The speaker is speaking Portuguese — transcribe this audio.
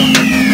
Música